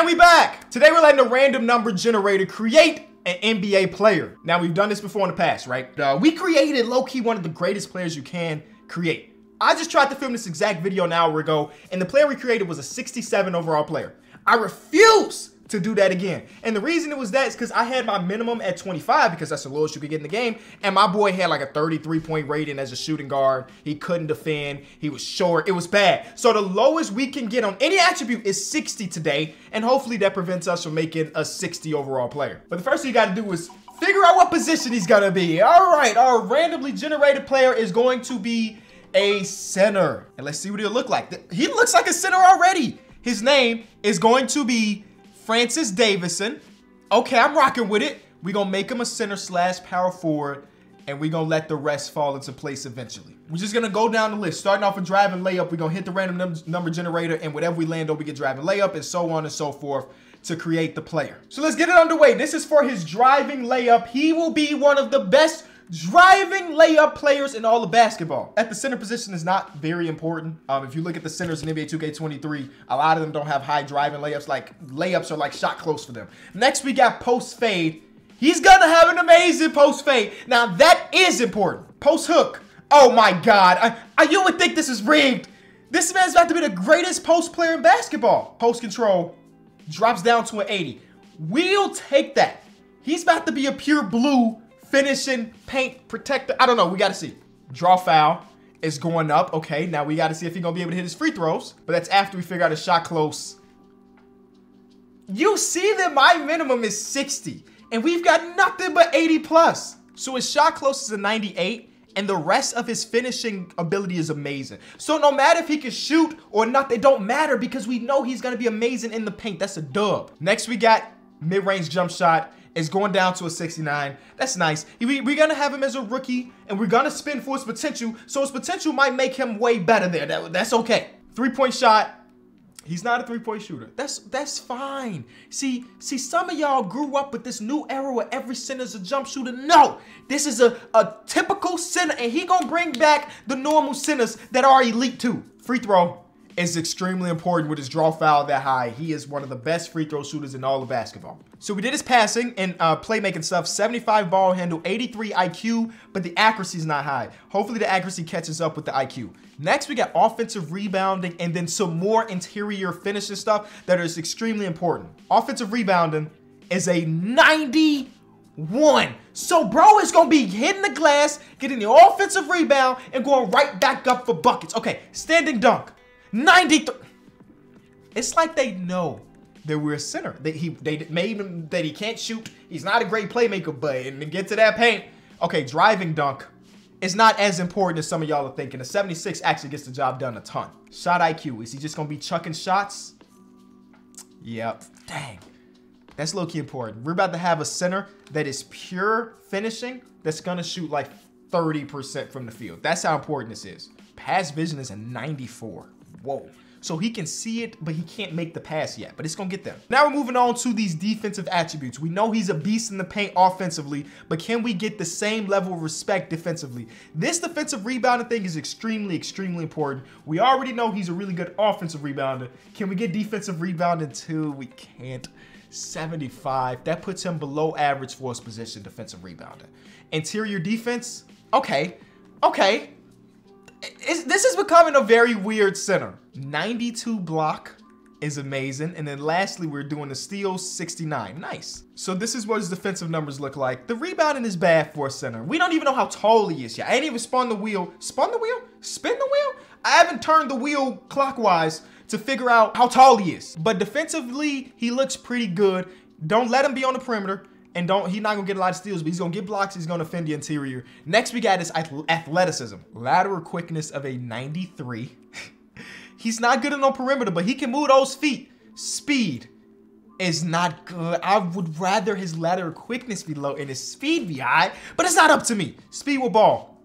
And we back. Today we're letting a random number generator create an NBA player. Now we've done this before in the past, right? Uh, we created low-key one of the greatest players you can create. I just tried to film this exact video an hour ago, and the player we created was a 67 overall player. I refuse to do that again. And the reason it was that is because I had my minimum at 25 because that's the lowest you could get in the game. And my boy had like a 33 point rating as a shooting guard. He couldn't defend. He was short. It was bad. So the lowest we can get on any attribute is 60 today. And hopefully that prevents us from making a 60 overall player. But the first thing you got to do is figure out what position he's going to be. All right. Our randomly generated player is going to be a center. And let's see what he'll look like. He looks like a center already. His name is going to be Francis Davidson. Okay, I'm rocking with it. We're going to make him a center slash power forward, and we're going to let the rest fall into place eventually. We're just going to go down the list. Starting off with driving layup, we're going to hit the random num number generator, and whatever we land on, we get driving layup, and so on and so forth to create the player. So let's get it underway. This is for his driving layup. He will be one of the best driving layup players in all of basketball. At the center position is not very important. Um, if you look at the centers in NBA 2K23, a lot of them don't have high driving layups. Like layups are like shot close for them. Next, we got post fade. He's gonna have an amazing post fade. Now that is important. Post hook. Oh my God. I, I, you would think this is rigged. This man's about to be the greatest post player in basketball. Post control drops down to an 80. We'll take that. He's about to be a pure blue finishing paint protector. I don't know. We got to see. Draw foul is going up. Okay, now we got to see if he's going to be able to hit his free throws. But that's after we figure out a shot close. You see that my minimum is 60. And we've got nothing but 80 plus. So his shot close is a 98 and the rest of his finishing ability is amazing. So no matter if he can shoot or not, they don't matter because we know he's gonna be amazing in the paint. That's a dub. Next, we got mid-range jump shot is going down to a 69. That's nice. We, we're going to have him as a rookie, and we're going to spin for his potential, so his potential might make him way better there. That, that's okay. Three-point shot. He's not a three-point shooter. That's that's fine. See, see, some of y'all grew up with this new era where every center's a jump shooter. No, this is a, a typical center, and he gonna bring back the normal centers that are elite too. Free throw is extremely important with his draw foul that high. He is one of the best free throw shooters in all of basketball. So we did his passing and uh, playmaking stuff, 75 ball handle, 83 IQ, but the accuracy is not high. Hopefully the accuracy catches up with the IQ. Next, we got offensive rebounding and then some more interior finishing stuff that is extremely important. Offensive rebounding is a 91. So bro is gonna be hitting the glass, getting the offensive rebound, and going right back up for buckets. Okay, standing dunk. 93. It's like they know that we're a center. They, he, they made him that he can't shoot. He's not a great playmaker, but and to get to that paint, okay, driving dunk is not as important as some of y'all are thinking. The 76 actually gets the job done a ton. Shot IQ, is he just gonna be chucking shots? Yep, dang. That's low-key important. We're about to have a center that is pure finishing that's gonna shoot like 30% from the field. That's how important this is. Pass vision is a 94 whoa. So he can see it, but he can't make the pass yet, but it's gonna get there. Now we're moving on to these defensive attributes. We know he's a beast in the paint offensively, but can we get the same level of respect defensively? This defensive rebounding thing is extremely, extremely important. We already know he's a really good offensive rebounder. Can we get defensive rebounding too? We can't. 75, that puts him below average for his position defensive rebounder. Interior defense, okay, okay, this is becoming a very weird center. 92 block is amazing. And then lastly, we're doing the steals 69. Nice. So this is what his defensive numbers look like. The rebounding is bad for a center. We don't even know how tall he is yet. I ain't even spun the wheel. Spun the wheel? Spin the wheel? I haven't turned the wheel clockwise to figure out how tall he is. But defensively, he looks pretty good. Don't let him be on the perimeter and don't he's not gonna get a lot of steals, but he's gonna get blocks. He's gonna defend the interior. Next, we got his athleticism, lateral quickness of a 93. he's not good in on perimeter, but he can move those feet. Speed is not good. I would rather his lateral quickness be low and his speed be high, but it's not up to me. Speed with ball.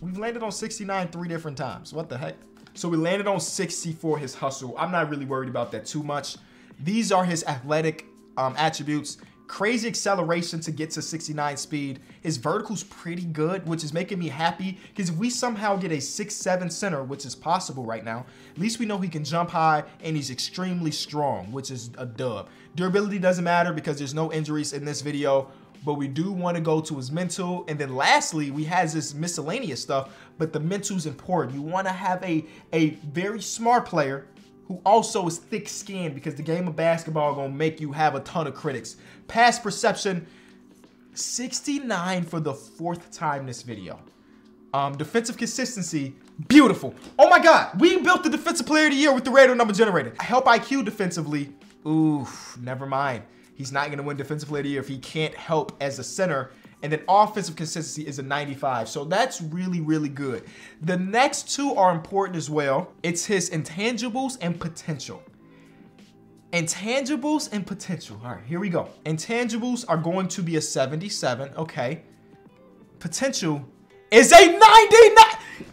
We've landed on 69 three different times. What the heck? So we landed on 64, his hustle. I'm not really worried about that too much. These are his athletic um, attributes. Crazy acceleration to get to 69 speed. His vertical's pretty good, which is making me happy because if we somehow get a 6'7 center, which is possible right now, at least we know he can jump high and he's extremely strong, which is a dub. Durability doesn't matter because there's no injuries in this video, but we do want to go to his mental. And then lastly, we has this miscellaneous stuff, but the mental's important. You want to have a, a very smart player who also is thick-skinned because the game of basketball gonna make you have a ton of critics. Pass perception, 69 for the fourth time this video. Um, defensive consistency, beautiful. Oh my God, we built the defensive player of the year with the radar number generator. Help IQ defensively, oof, never mind. He's not gonna win defensive player of the year if he can't help as a center and then offensive consistency is a 95. So that's really, really good. The next two are important as well. It's his intangibles and potential. Intangibles and potential. All right, here we go. Intangibles are going to be a 77, okay. Potential is a 99.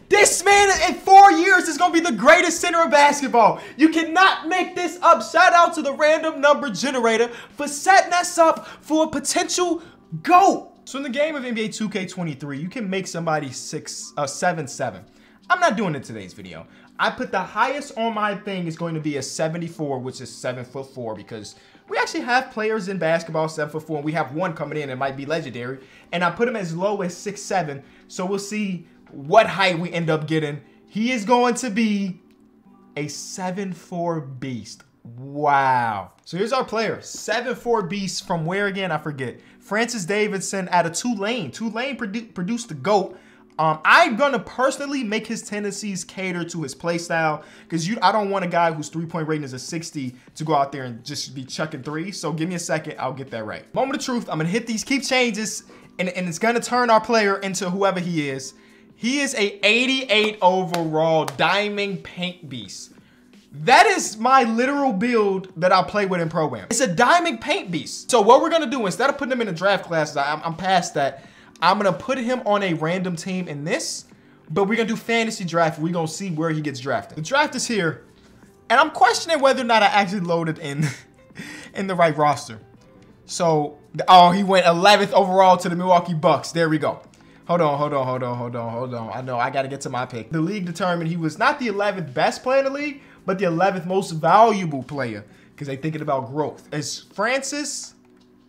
This man in four years is going to be the greatest center of basketball. You cannot make this up. Shout out to the random number generator for setting us up for a potential GOAT. So in the game of NBA 2K23, you can make somebody six, uh, seven, seven. I'm not doing it today's video. I put the highest on my thing is going to be a 74, which is seven foot four, because we actually have players in basketball seven foot four, and we have one coming in that might be legendary. And I put him as low as six seven, so we'll see what height we end up getting. He is going to be a seven four beast. Wow. So here's our player. Seven four beast from where again? I forget. Francis Davidson out of Tulane. Tulane produ produced the GOAT. Um, I'm gonna personally make his tendencies cater to his play style because you I don't want a guy whose three-point rating is a 60 to go out there and just be chucking three. So give me a second, I'll get that right. Moment of truth, I'm gonna hit these keep changes and, and it's gonna turn our player into whoever he is. He is a 88 overall diamond paint beast. That is my literal build that I play with in program. It's a diamond paint beast. So what we're gonna do, instead of putting him in a draft class, I'm, I'm past that. I'm gonna put him on a random team in this, but we're gonna do fantasy draft. We're gonna see where he gets drafted. The draft is here, and I'm questioning whether or not I actually loaded in, in the right roster. So, oh, he went 11th overall to the Milwaukee Bucks. There we go. Hold on, hold on, hold on, hold on, hold on. I know I gotta get to my pick. The league determined he was not the 11th best player in the league, but the 11th most valuable player because they thinking about growth. It's Francis,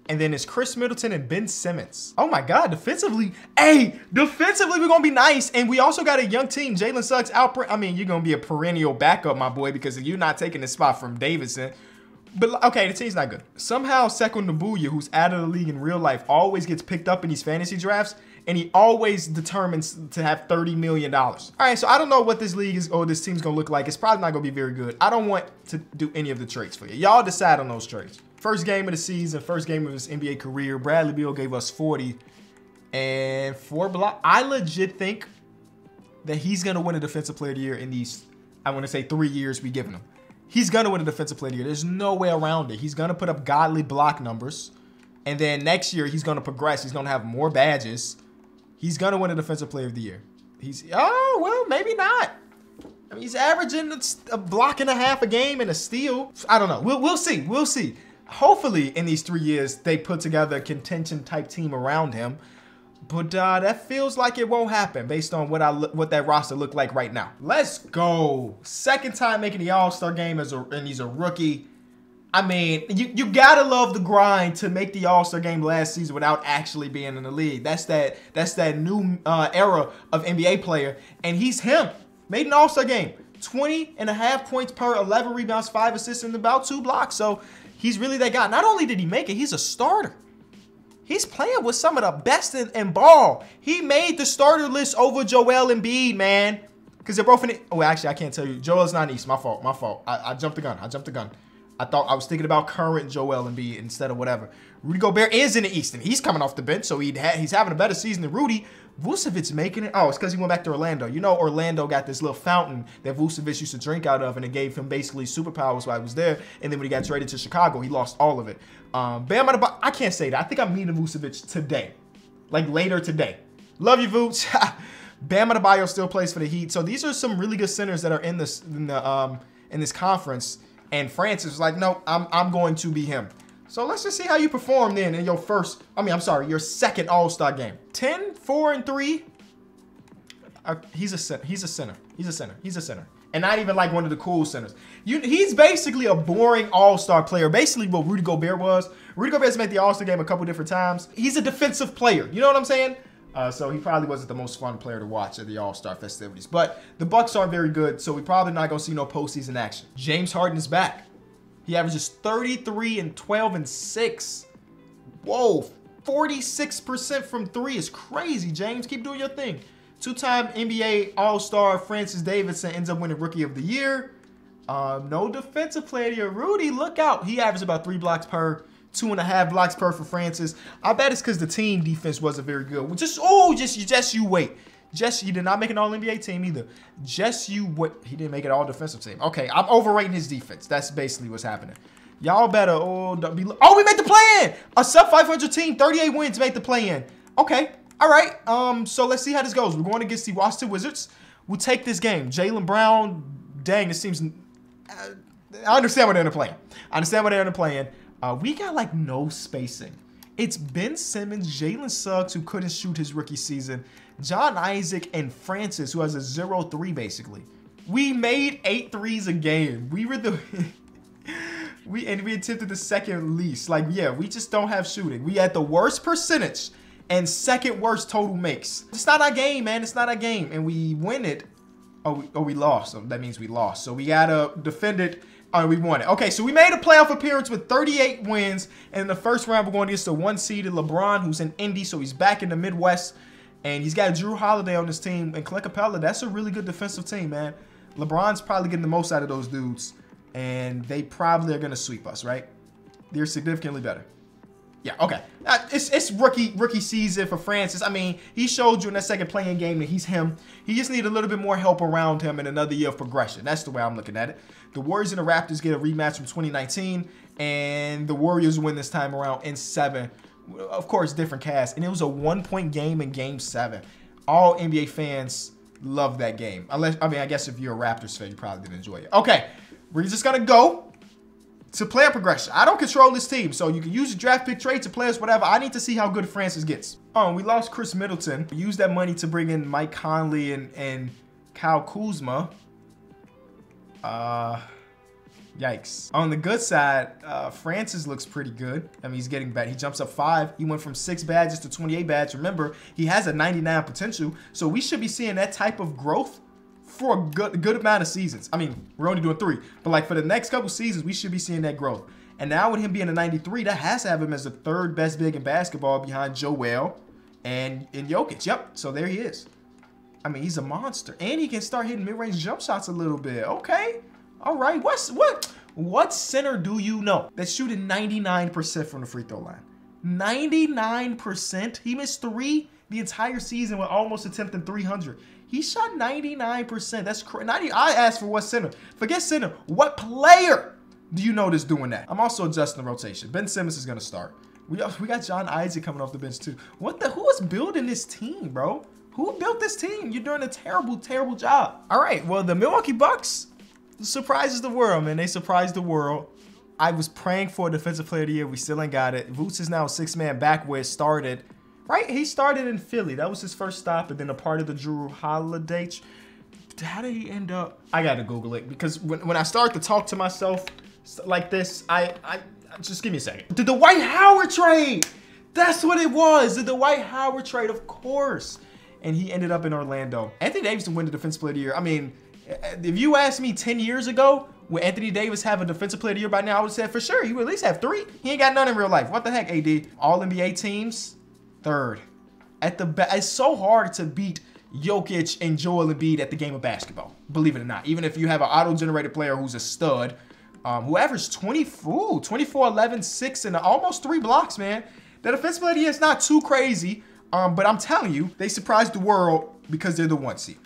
and then it's Khris Middleton and Ben Simmons. Oh my God, defensively, hey, defensively we're gonna be nice, and we also got a young team. Jalen Suggs out. I mean, you're gonna be a perennial backup, my boy, because you're not taking the spot from Davidson. But okay, the team's not good. Somehow Sekou Doumbouya, who's out of the league in real life, always gets picked up in these fantasy drafts, and he always determines to have $30 million. All right, so I don't know what this league is or this team's gonna look like. It's probably not gonna be very good. I don't want to do any of the trades for you. Y'all decide on those trades. First game of the season, first game of his NBA career, Bradley Beal gave us 40 and four block. I legit think that he's gonna win a defensive player of the year in these, I wanna say three years we given him. He's gonna win a defensive player of the year. There's no way around it. He's gonna put up godly block numbers. And then next year, he's gonna progress. He's gonna have more badges. He's gonna win a defensive player of the year. He's, oh, well, maybe not. I mean, he's averaging a block and a half a game and a steal. I don't know. We'll, we'll see. We'll see. Hopefully, in these three years, they put together a contention type team around him. But uh, that feels like it won't happen based on what I what that roster looked like right now. Let's go. Second time making the All-Star game as a and he's a rookie. I mean, you, you gotta love the grind to make the All-Star game last season without actually being in the league. That's that that's that new uh, era of NBA player. And he's him. Made an All-Star game. 20 and a half points per 11 rebounds, 5 assists, and about 2 blocks. So he's really that guy. Not only did he make it, he's a starter. He's playing with some of the best in, in ball. He made the starter list over Joel Embiid, man. Because they're both in it. Oh, actually, I can't tell you. Joel's not in East. My fault. My fault. I, I jumped the gun. I jumped the gun. I thought I was thinking about current Joel Embiid instead of whatever. Rudy Gobert is in the East, and he's coming off the bench, so he ha he's having a better season than Rudy. Vucevic making it. Oh, it's because he went back to Orlando. You know, Orlando got this little fountain that Vucevic used to drink out of, and it gave him basically superpowers while he was there. And then when he got traded to Chicago, he lost all of it. Um, Bam I can't say that. I think I'm meeting Vucevic today, like later today. Love you, Vuce. Bam Adebayo still plays for the Heat. So these are some really good centers that are in this in the um in this conference. And Francis was like, no, I'm I'm going to be him. So let's just see how you perform then in your first, I mean, I'm sorry, your second All-Star game. 10, 4, and 3. Uh, he's a center. He's a center. He's a center. He's a center. And not even like one of the cool centers. You, he's basically a boring all-star player. Basically what Rudy Gobert was. Rudy Gobert's made the all-star game a couple different times. He's a defensive player. You know what I'm saying? Uh, so he probably wasn't the most fun player to watch at the All-Star festivities. But the Bucks aren't very good, so we probably not gonna see no postseason action. James Harden is back. He averages 33 and 12 and 6. Whoa, 46% from three is crazy, James. Keep doing your thing. Two-time NBA All-Star Francis Davidson ends up winning Rookie of the Year. Um, no defensive player here. Rudy, look out. He averages about three blocks per, two and a half blocks per for Francis. I bet it's because the team defense wasn't very good. Just, oh, just, just you wait. Just, he did not make an All-NBA team either. Just you what he didn't make it all defensive team. Okay, I'm overrating his defense. That's basically what's happening. Y'all better, oh, be, oh, we made the play-in. A sub-500 team, 38 wins, made the play-in. Okay, all right. Um, so let's see how this goes. We're going against the Washington Wizards. We'll take this game. Jaylen Brown, dang, it seems, uh, I understand what they're in the playing. I understand what they're playing. Uh, we got like no spacing. It's Ben Simmons, Jalen Suggs, who couldn't shoot his rookie season, John Isaac, and Francis, who has a 0-3 basically. We made eight threes a game. We were the... we And we attempted the second least. Like, yeah, we just don't have shooting. We had the worst percentage and second worst total makes. It's not our game, man. It's not our game. And we win it. Oh, we, oh, we lost. So that means we lost. So we got to defend it Oh, we won it. Okay, so we made a playoff appearance with 38 wins. And in the first round, we're going against the one-seeded LeBron, who's in Indy, so he's back in the Midwest. And he's got Jrue Holiday on his team. And Clint Capela, that's a really good defensive team, man. LeBron's probably getting the most out of those dudes. And they probably are going to sweep us, right? They're significantly better. Yeah, okay. Uh, it's it's rookie rookie season for Francis. I mean, he showed you in that second play-in game that he's him. He just needs a little bit more help around him and another year of progression. That's the way I'm looking at it. The Warriors and the Raptors get a rematch from 2019, and the Warriors win this time around in seven. Of course, different cast, and it was a one-point game in Game Seven. All NBA fans love that game. Unless, I mean, I guess if you're a Raptors fan, you probably didn't enjoy it. Okay, we're just gonna go to player progression. I don't control this team, so you can use a draft pick trade to players, whatever. I need to see how good Francis gets. Oh, we lost Khris Middleton. We used that money to bring in Mike Conley and, and Kyle Kuzma. Uh, yikes. On the good side, uh, Francis looks pretty good. I mean, he's getting better. He jumps up five. He went from six badges to 28 badges. Remember, he has a 99 potential, so we should be seeing that type of growth for a good, good amount of seasons. I mean, we're only doing three, but like for the next couple seasons, we should be seeing that growth. And now with him being a 93, that has to have him as the third best big in basketball behind Joel and, and Jokic. Yep, so there he is. I mean, he's a monster. And he can start hitting mid-range jump shots a little bit. Okay. All right. What's what what center do you know that's shooting 99% from the free throw line? 99%? He missed three the entire season with almost attempting 300. He shot 99%. That's crazy. I asked for what center. Forget center. What player do you notice doing that? I'm also adjusting the rotation. Ben Simmons is going to start. We, we got John Isaac coming off the bench too. What the? Who is building this team, bro? Who built this team? You're doing a terrible, terrible job. All right, well, the Milwaukee Bucks surprises the world, man. They surprised the world. I was praying for a defensive player of the year. We still ain't got it. Vooch is now six-man back where it started. Right? He started in Philly. That was his first stop, and then a part of the Jrue Holiday. How did he end up? I gotta Google it because when, when I start to talk to myself like this, I, I just give me a second. Did the Dwight Howard trade? That's what it was. Did the Dwight Howard trade? Of course. And he ended up in Orlando. Anthony Davis win the Defensive Player of the Year. I mean, eh, if you asked me 10 years ago, would Anthony Davis have a Defensive Player of the Year by now? I would said for sure. He would at least have three. He ain't got none in real life. What the heck, AD? All NBA teams, third. At the it's so hard to beat Jokic and Joel Embiid at the game of basketball. Believe it or not. Even if you have an auto-generated player who's a stud, um, who averaged 20, ooh, 24, 11, 6, and almost three blocks, man. The defensive player is not too crazy, um, but I'm telling you, they surprised the world because they're the one seed.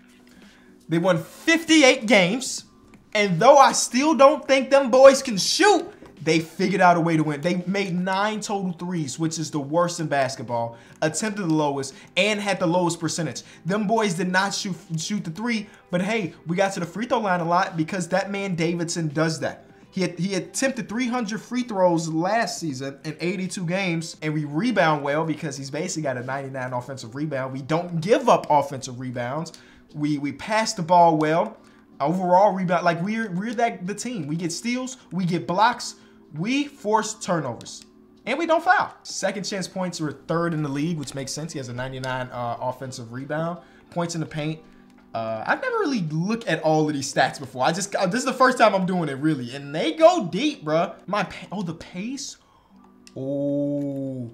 They won 58 games, and though I still don't think them boys can shoot, they figured out a way to win. They made nine total threes, which is the worst in basketball, attempted the lowest, and had the lowest percentage. Them boys did not shoot, shoot the three, but hey, we got to the free throw line a lot because that man Davidson does that. He, had, he attempted 300 free throws last season in 82 games, and we rebound well because he's basically got a 99 offensive rebound. We don't give up offensive rebounds. We we pass the ball well. Overall rebound, like we're we're that the team. We get steals, we get blocks, we force turnovers. And we don't foul. Second chance points are third in the league, which makes sense. He has a 99 uh, offensive rebound. Points in the paint. Uh, I've never really looked at all of these stats before. I just, uh, this is the first time I'm doing it really. And they go deep, bruh. My, oh, the pace? Oh,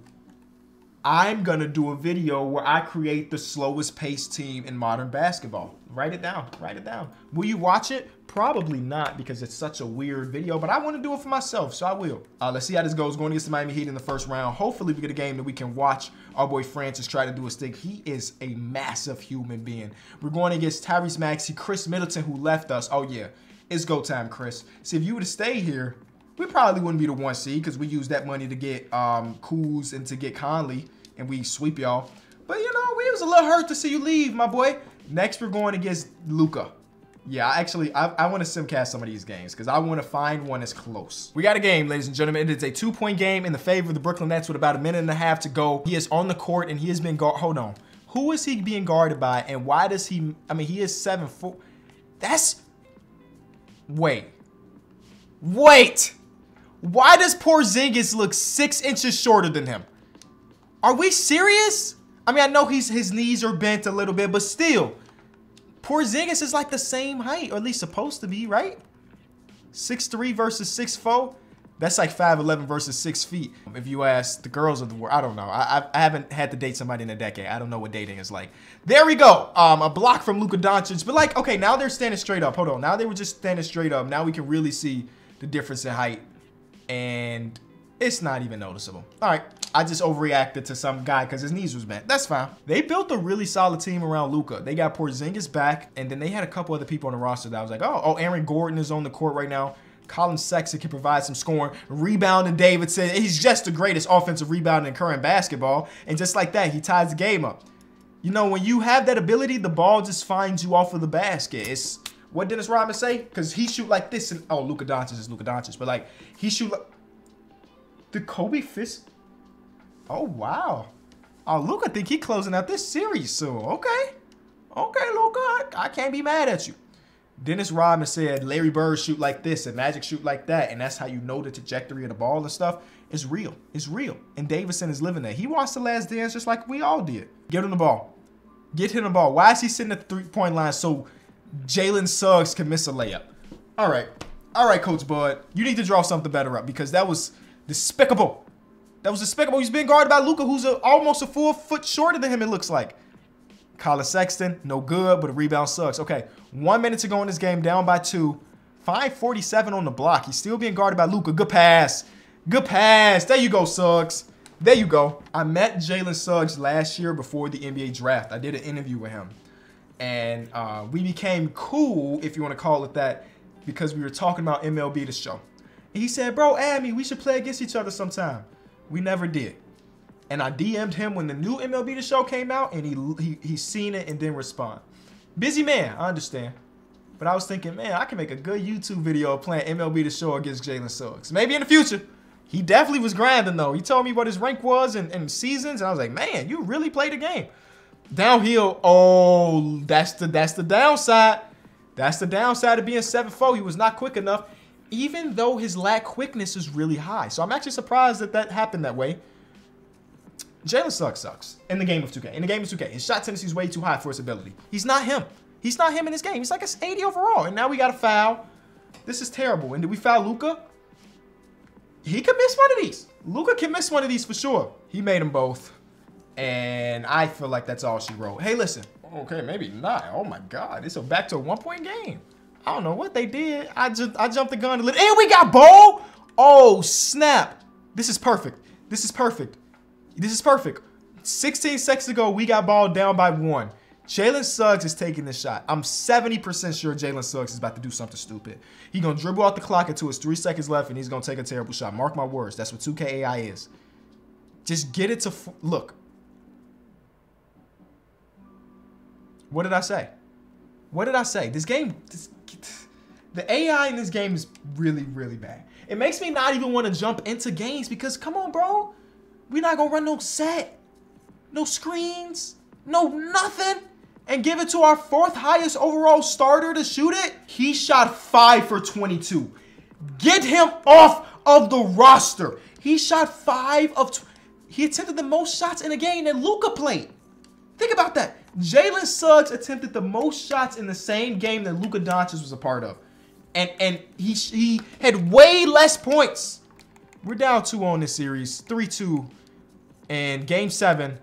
I'm gonna do a video where I create the slowest pace team in modern basketball. Write it down, write it down. Will you watch it? Probably not because it's such a weird video, but I want to do it for myself, so I will. Uh, let's see how this goes going against the Miami Heat in the first round. Hopefully we get a game that we can watch our boy Francis try to do a stick. He is a massive human being. We're going against Tyrese Maxey, Khris Middleton, who left us. Oh yeah, it's go time, Khris. See, if you were to stay here, we probably wouldn't be the one seed because we used that money to get um, Kuz and to get Conley, and we sweep y'all. But you know, we was a little hurt to see you leave, my boy. Next, we're going against Luka. Yeah, actually, I, I want to simcast some of these games because I want to find one that's close. We got a game, ladies and gentlemen. It is a two-point game in the favor of the Brooklyn Nets with about a minute and a half to go. He is on the court and he has been guard. Hold on. Who is he being guarded by and why does he? I mean, he is seven foot. That's. Wait. Wait. Why does Porzingis look six inches shorter than him? Are we serious? I mean, I know he's his knees are bent a little bit, but still. Porzingis is like the same height, or at least supposed to be, right? 6'3 versus 6'4. That's like 5'11 versus 6 feet. If you ask the girls of the world, I don't know. I, I, haven't had to date somebody in a decade. I don't know what dating is like. There we go. Um, a block from Luka Doncic. But like, okay, now they're standing straight up. Hold on. Now they were just standing straight up. Now we can really see the difference in height. And it's not even noticeable. All right. I just overreacted to some guy because his knees was bent. That's fine. They built a really solid team around Luka. They got Porzingis back, and then they had a couple other people on the roster that I was like, oh, oh, Aaron Gordon is on the court right now. Collin Sexton can provide some scoring. Rebounding Davidson. He's just the greatest offensive rebounder in current basketball. And just like that, he ties the game up. You know, when you have that ability, the ball just finds you off of the basket. It's what Dennis Rodman say? Because he shoot like this. And, oh, Luka Doncic is Luka Doncic. But like, he shoot like... Did Kobe Fist Oh, wow. Oh, Luka think he closing out this series soon. Okay. Okay, Luka. I, I can't be mad at you. Dennis Rodman said Larry Bird shoot like this and Magic shoot like that, and that's how you know the trajectory of the ball and stuff. It's real. It's real. And Davidson is living that. He wants the last dance just like we all did. Get him the ball. Get him the ball. Why is he sitting at the three-point line so Jalen Suggs can miss a layup? All right. All right, Coach Bud. You need to draw something better up because that was despicable. That was despicable. He's being guarded by Luka, who's a, almost a full foot shorter than him, it looks like. Collin Sexton, no good, but a rebound sucks. Okay, one minute to go in this game, down by two. 547 on the block. He's still being guarded by Luka. Good pass. Good pass. There you go, Suggs. There you go. I met Jalen Suggs last year before the NBA draft. I did an interview with him. And uh, we became cool, if you want to call it that, because we were talking about MLB The Show. And he said, bro, me. We should play against each other sometime. We never did. And I DM'd him when the new MLB The Show came out, and he he he seen it and didn't respond. Busy man, I understand. But I was thinking, man, I can make a good YouTube video playing MLB The Show against Jalen Suggs. Maybe in the future. He definitely was grinding though. He told me what his rank was in, in seasons, and I was like, man, you really played the game. Downhill, oh, that's the that's the downside. That's the downside of being 7-4. He was not quick enough even though his lag quickness is really high. So I'm actually surprised that that happened that way. Jalen Suggs sucks in the game of 2K. In the game of 2K, his shot tendency is way too high for his ability. He's not him. He's not him in this game. He's like a 80 overall. And now we got a foul. This is terrible. And did we foul Luka? He could miss one of these. Luka can miss one of these for sure. He made them both. And I feel like that's all she wrote. Hey, listen. Okay, maybe not. Oh my God. It's a back to a one point game. I don't know what they did. I just I jumped the gun a little. And we got ball. Oh snap! This is perfect. This is perfect. This is perfect. 16 seconds ago, we got ball down by one. Jalen Suggs is taking the shot. I'm 70% sure Jalen Suggs is about to do something stupid. He's going to dribble out the clock until it's three seconds left, and he's to take a terrible shot. Mark my words. That's what 2K AI is. Just get it to... Look. What did I say? What did I say? This game... This, The AI in this game is really, really bad. It makes me not even want to jump into games because, come on, bro. We're not going to run no set, no screens, no nothing, and give it to our fourth highest overall starter to shoot it. He shot 5 for 22. Get him off of the roster. He shot 5 of... He attempted the most shots in a game that Luka played. Think about that. Jalen Suggs attempted the most shots in the same game that Luka Doncic was a part of. And and he he had way less points. We're down 2 on this series. 3-2. And game 7,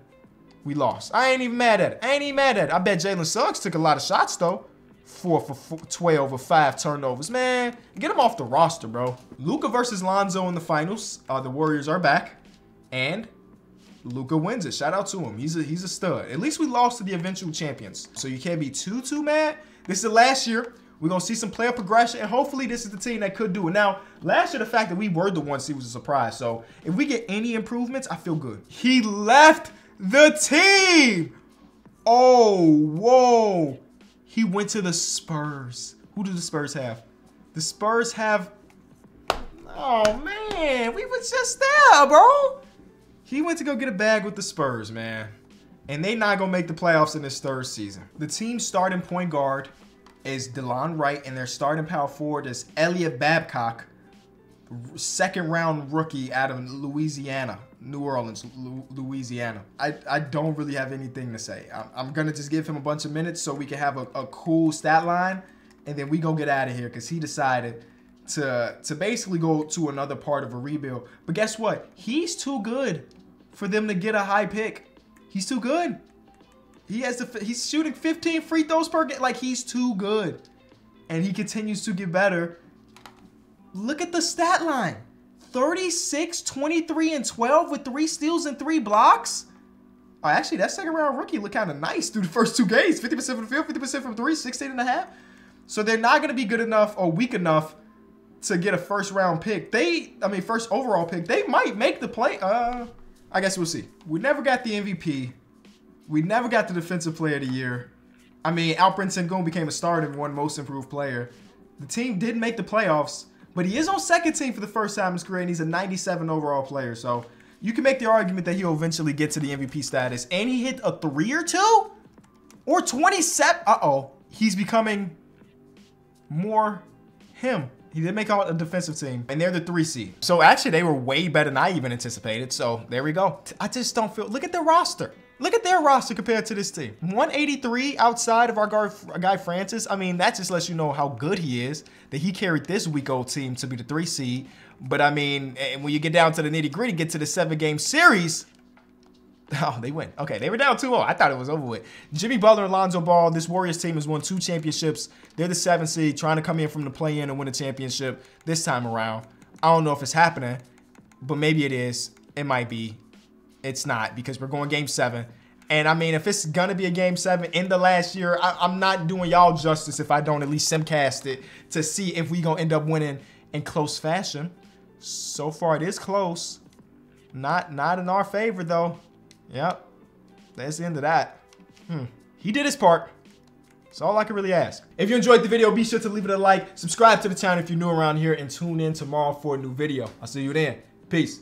we lost. I ain't even mad at it. I ain't even mad at it. I bet Jalen Suggs took a lot of shots, though. 4 for four, 12 or 5 turnovers. Man, get him off the roster, bro. Luka versus Lonzo in the finals. Uh, the Warriors are back. And Luka wins it. Shout out to him. He's a he's a stud. At least we lost to the eventual champions. So you can't be too too mad. This is the last year. We're gonna see some player progression, and hopefully this is the team that could do it. Now, last year the fact that we were the one seed was a surprise. So if we get any improvements, I feel good. He left the team. Oh, whoa. He went to the Spurs. Who do the Spurs have? The Spurs have. Oh man, we was just there, bro. He went to go get a bag with the Spurs, man. And they not gonna make the playoffs in this third season. The team starting point guard is Delon Wright, and their starting power forward is Elliot Babcock, second round rookie out of Louisiana, New Orleans, Louisiana. I, I don't really have anything to say. I'm, I'm gonna just give him a bunch of minutes so we can have a, a cool stat line, and then we gonna get out of here because he decided to to basically go to another part of a rebuild. But guess what? He's too good for them to get a high pick. He's too good. He has to. He's shooting 15 free throws per game. Like he's too good, and he continues to get better. Look at the stat line: 36, 23, and 12 with three steals and three blocks. Oh, actually, that second round rookie looked kind of nice through the first two games. 50% from the field, 50% from three, 16 and a half. So they're not going to be good enough or weak enough to get a first round pick. They, I mean, first overall pick. They might make the play. Uh, I guess we'll see. We never got the MVP. We never got the Defensive Player of the Year. I mean, Alperen Sengun became a starter and won Most Improved Player. The team didn't make the playoffs, but he is on second team for the first time in his career, and he's a 97 overall player. So you can make the argument that he'll eventually get to the MVP status. And he hit a three or two? Or 27? Uh-oh. He's becoming more him. He did make out a defensive team, and they're the three seed. So actually, they were way better than I even anticipated. So there we go. I just don't feel. Look at the roster. Look at their roster compared to this team. 183 outside of our guard, guy Francis. I mean, that just lets you know how good he is. That he carried this week old team to be the three seed. But I mean, when you get down to the nitty gritty, get to the seven game series, Oh, they win. Okay, they were down 2-0. I thought it was over with. Jimmy Butler and Lonzo Ball, this Warriors team has won two championships. They're the seventh seed, trying to come in from the play-in and win a championship this time around. I don't know if it's happening, but maybe it is. It might be. It's not because we're going game seven. And I mean, if it's gonna be a game seven in the last year, I, am not doing y'all justice if I don't at least simcast it to see if we gonna end up winning in close fashion. So far, it is close. Not not in our favor though. Yep. That's the end of that. Hmm. He did his part. That's all I can really ask. If you enjoyed the video, be sure to leave it a like, subscribe to the channel if you're new around here, and tune in tomorrow for a new video. I'll see you then. Peace.